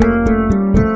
Música